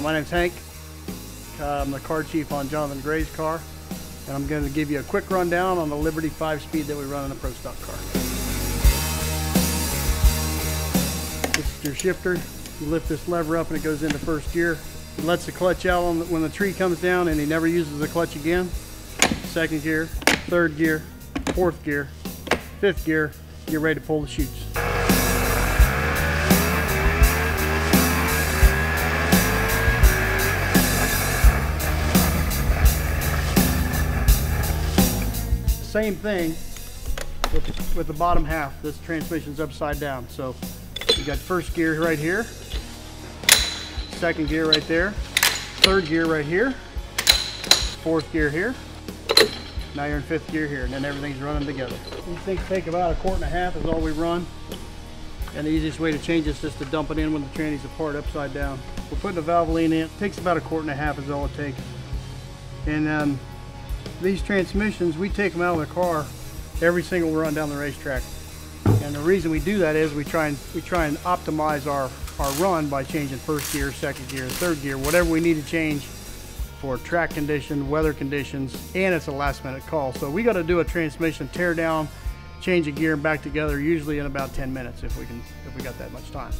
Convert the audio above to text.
my name's Hank. Uh, I'm the car chief on Jonathan Gray's car, and I'm going to give you a quick rundown on the Liberty 5-speed that we run in a Pro Stock car. This is your shifter. You lift this lever up and it goes into first gear. It lets the clutch out the, when the tree comes down and he never uses the clutch again. Second gear, third gear, fourth gear, fifth gear, you're ready to pull the chutes. Same thing with, with the bottom half. This transmission's upside down. So you got first gear right here, second gear right there, third gear right here, fourth gear here. Now you're in fifth gear here, and then everything's running together. These things take about a quart and a half is all we run. And the easiest way to change is just to dump it in when the tranny's apart upside down. We're putting the Valvoline in. It takes about a quart and a half is all it takes. And um, these transmissions, we take them out of the car every single run down the racetrack. And the reason we do that is we try and we try and optimize our, our run by changing first gear, second gear, third gear, whatever we need to change for track condition, weather conditions, and it's a last minute call. So we got to do a transmission tear down, change a gear and back together usually in about 10 minutes if we can if we got that much time.